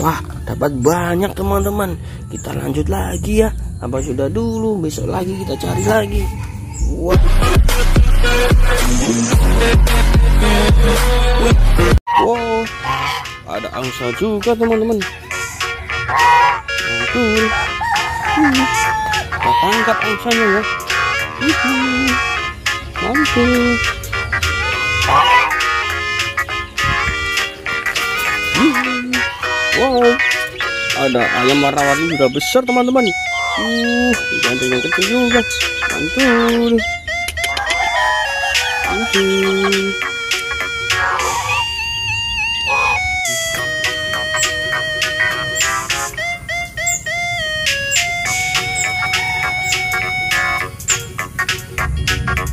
Wah, dapat banyak teman-teman. Kita lanjut lagi ya. Apa sudah dulu, besok lagi kita cari lagi. Wah. Wow, ada angsa juga teman-teman. Mantul. Kita tangkap angsanya ya. Mantul. Wow, ada ayam warna-warni sudah besar teman-teman. Uh, ikan yang kecil juga. Mantul. Mantul.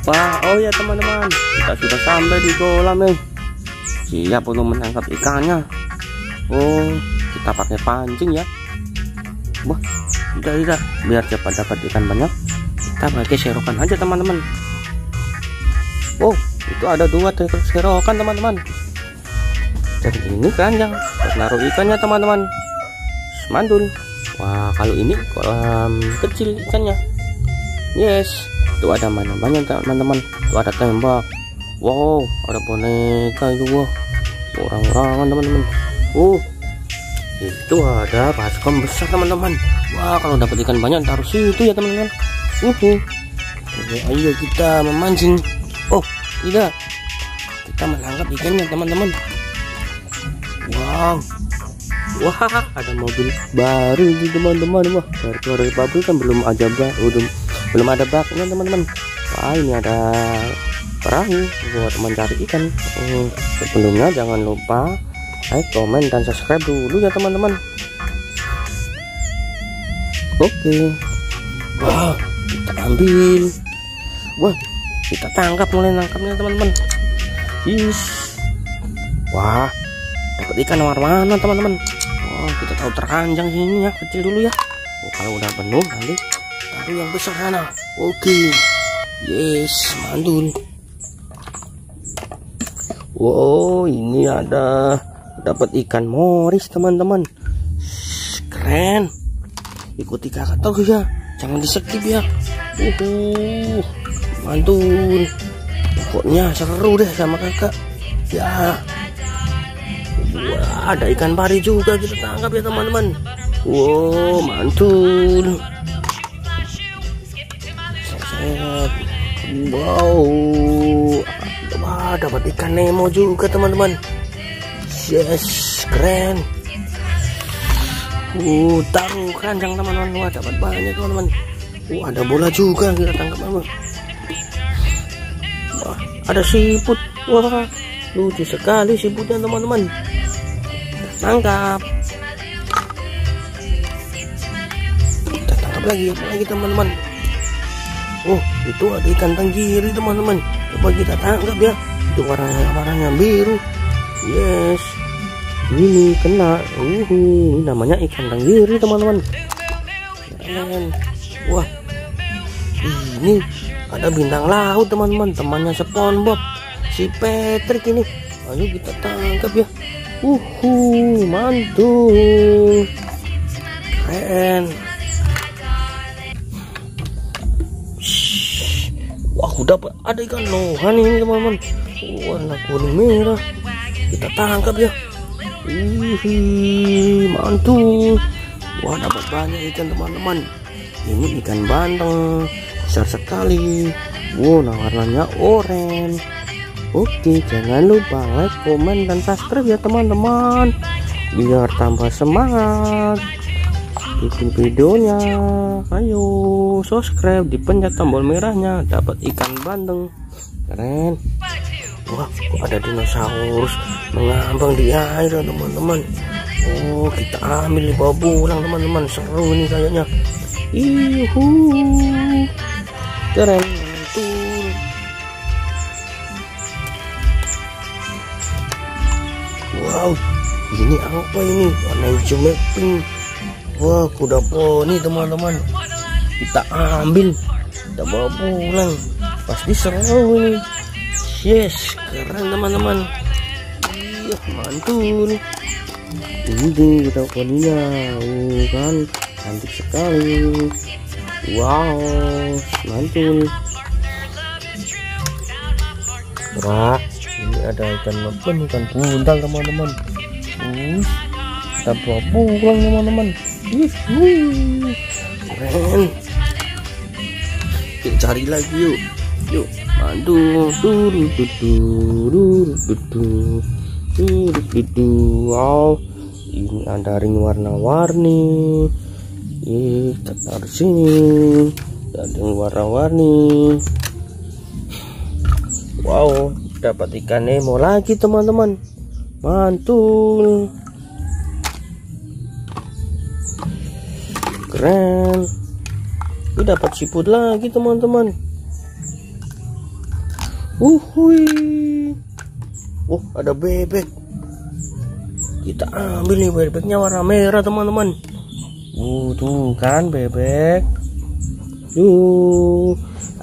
Wah, oh ya teman-teman, kita sudah sampai di kolam nih. Siap untuk menangkap ikannya. Oh, kita pakai pancing ya. Wah, tidak tidak, biar cepat dapat ikan banyak. Kita pakai serokan aja teman-teman. Oh, itu ada dua serokan teman-teman. Jadi ini kan yang naruh ikannya teman-teman. Mandul. Wah, kalau ini kolam kecil ikannya. Yes, itu ada mana banyak teman-teman itu ada tembak wow ada boneka itu wah orang-orangan teman-teman uh itu ada baskom besar teman-teman. Wah kalau dapat ikan banyak taruh situ ya teman-teman. Uh Oke, ayo kita memancing. Oh tidak. Kita menangkap ikannya teman-teman. Wow. Wah ada mobil baru ini teman-teman. Wah keluar dari pabrik kan belum aja belum belum ada baknya teman-teman. Wah ini ada perahu buat mencari ikan. Hmm, sebelumnya jangan lupa like komen dan subscribe dulu ya teman-teman. Oke. Wah kita ambil. Wah kita tangkap mulai nangkapnya teman-teman. Is wah dapat ikan warna teman-teman. Wah kita tahu teranjang sini ya kecil dulu ya. Oh, kalau udah penuh nanti taruh yang besar sana. Oke. Yes mantul wow ini ada dapat ikan moris teman-teman. Keren. Ikuti kakak terus ya. Jangan di skip ya. Uh mantul pokoknya seru deh sama kakak. Ya. Wah, ada ikan pari juga kita tangkap ya teman-teman. Wow mantul wow. Wah dapat ikan Nemo juga teman-teman yes keren. Uh taruh keranjang teman-teman wah dapat banyak teman-teman. Uh ada bola juga kita tangkap teman wah ada siput wah lucu sekali siputnya teman-teman. Tangkap. Kita tangkap lagi apa lagi teman-teman? Oh itu ada ikan tenggiri teman-teman. Coba kita tangkap ya. Itu warnanya warnanya biru Yes. Ini kena. Uh, Ini namanya ikan tenggiri teman-teman. Wah. Ini ada bintang laut teman-teman. Temannya SpongeBob. Si Patrick ini. Ayo kita tangkap ya. Uhu mantul. Keren. Wah, aku dapat. Ada ikan lohan ini teman-teman. Warna kuning merah. Kita tangkap ya. Wih, mantul. Wah, dapat banyak ikan teman-teman. Ini ikan bandeng besar sekali. Wow, nah warnanya oranye. Oke, jangan lupa like, komen, dan subscribe ya teman-teman. Biar tambah semangat bikin videonya ayo subscribe dipencet tombol merahnya dapat ikan bandeng keren wah kok ada dinosaurus mengambang di air teman-teman. Oh kita ambil di bawah pulang teman-teman. Seru ini kayaknya. Ihu keren wow ini apa ini? Warna hijau mapping. Wah kuda poni teman-teman. Kita ambil Kita bawa pulang. Pasti seru ini Yes keren teman-teman. Iya mantul ini kita kodinya uh, kan? Cantik sekali. Wow mantul wah ini ada ikan apa ikan buntal teman-teman. Uh, kita bawa pulang teman-teman. Keren. Kita cari lagi yuk yuk mantul dulu dulu dulu wow ini ada ring warna-warni ih kita sini ada ring warna-warni wow dapat ikan nemo lagi teman-teman mantul keren ini dapat siput lagi teman-teman uhui. Uh ada bebek. Kita ambil nih bebeknya warna merah teman-teman. Uh tuh kan bebek. Yuk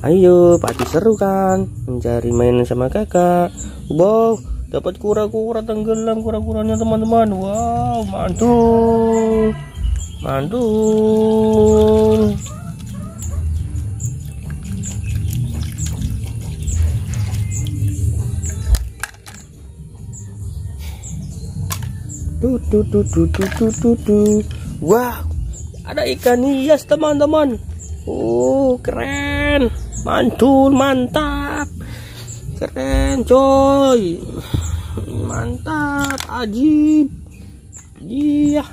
ayo pasti seru kan? Mencari main sama kakak. Wow dapat kura-kura tenggelam kura-kuranya teman-teman. Wow mantul. Mantul Wah, ada ikan hias teman-teman. Oh, keren. Mantul, mantap. Keren, coy. Mantap, ajib. Iya.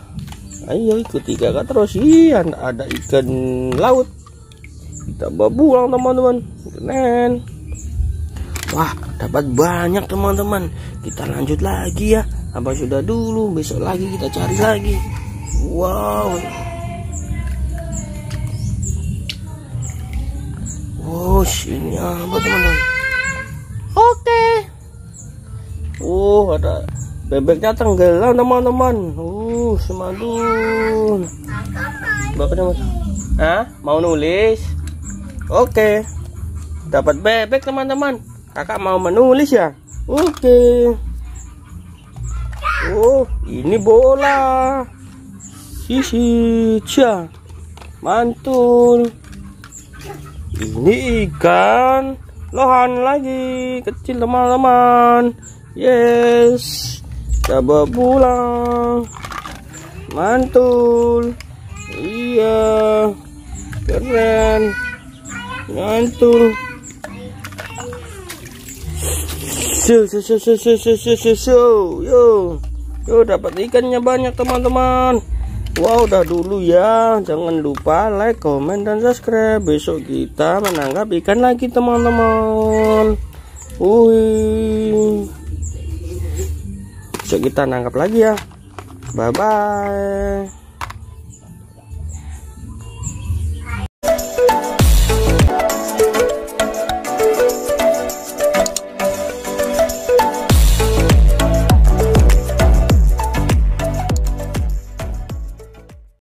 Ayo ikuti kakak terus. Iya, ada ikan laut. Kita bawa pulang teman-teman. Keren wah dapat banyak teman-teman. Kita lanjut lagi ya. Apa sudah dulu? Besok lagi kita cari lagi. Wow. Wow ini apa teman-teman? Oke. Oh ada bebeknya tenggelam teman-teman. Uh semadun bapaknya mas ah mau nulis? Oke. Dapat bebek teman-teman kakak mau menulis ya oke Oh, ini bola. Sisi, cia. Mantul. Ini ikan lohan lagi, kecil teman-teman. Yes. Coba pulang. Mantul. Iya. Keren. Mantul. So, so, so, so, so, so, so, so, so. Yo. Yo dapat ikannya banyak teman-teman. Wow udah dulu ya. Jangan lupa like, comment, dan subscribe. Besok kita menangkap ikan lagi teman-teman. Wih Besok kita nangkap lagi ya. Bye-bye